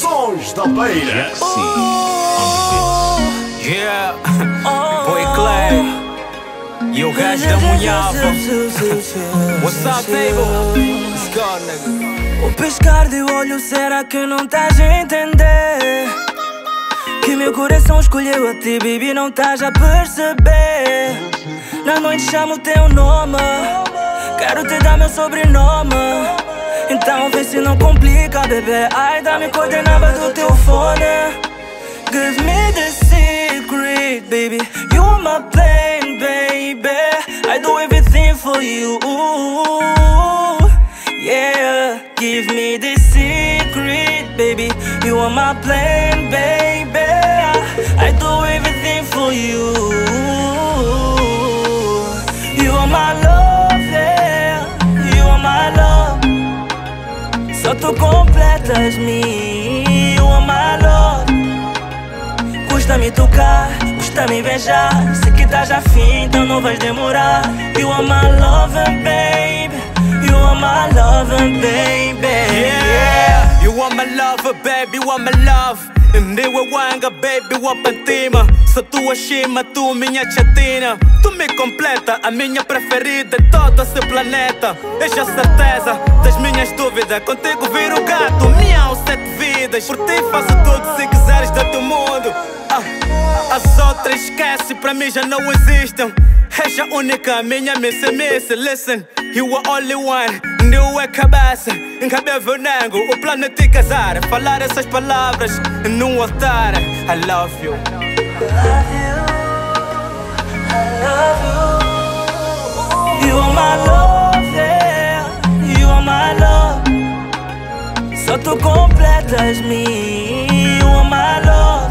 Estapeira. Yeah, Boy Clay E o gajo da munhava What's up, table? Let's go, nigga O piscar de olho, será que não estás a entender? Que meu coração escolheu a ti, baby, não estás a perceber? Na noite chamo teu nome. Quero te dar meu sobrenome Então vê se não complica, bebê. Ai, dá-me coordenada do teu fone. Give me the secret, baby. You are my plane, baby. I do everything for you. Yeah, give me the secret, baby. You are my plane, baby. I do everything for You Completas-me You are my love Custa-me tocar, custa-me beijar Sei que estás afim, então não vais demorar. You are my lover, baby You are my lover, baby Yeah, you are my lover, baby, you are my love. Ndiwe wanga, baby, wapantima. Sou tua shima, tu minha chatina. Tu me completa, a minha preferida em todo esse planeta. Eis a certeza das minhas dúvidas Contigo viro gato, miau, sete vidas Por ti faço tudo se quiseres do teu mundo. Ah, As outras esquece, pra mim já não existem. És a única, minha miss miss Listen, you are only one New é cabeça, encabe venengo O plano é te casar. Falar essas palavras num altar I love You Só tu completas-me You are my love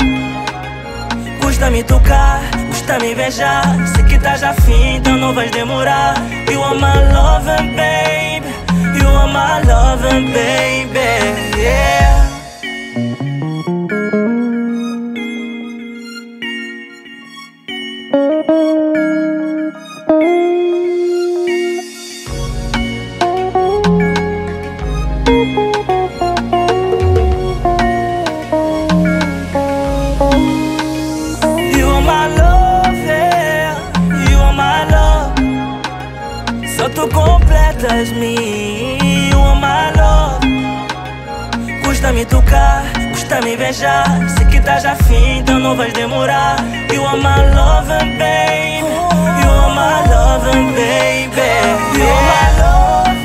Custa-me tocar, custa-me beijar Sei que estás afim, então não vais demorar. You are my lover, baby tu completas-me You are my love Custa-me tocar, custa-me beijar Sei que estás afim, então não vais demorar. You are my lover, baby. You are my lover, baby. You are my love,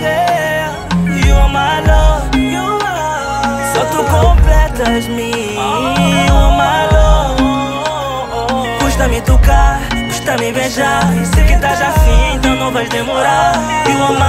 You are my love Só tu completas-me You are my love Custa-me tocar, custa-me beijar Sei que estás afim, então não vais demorar. You are my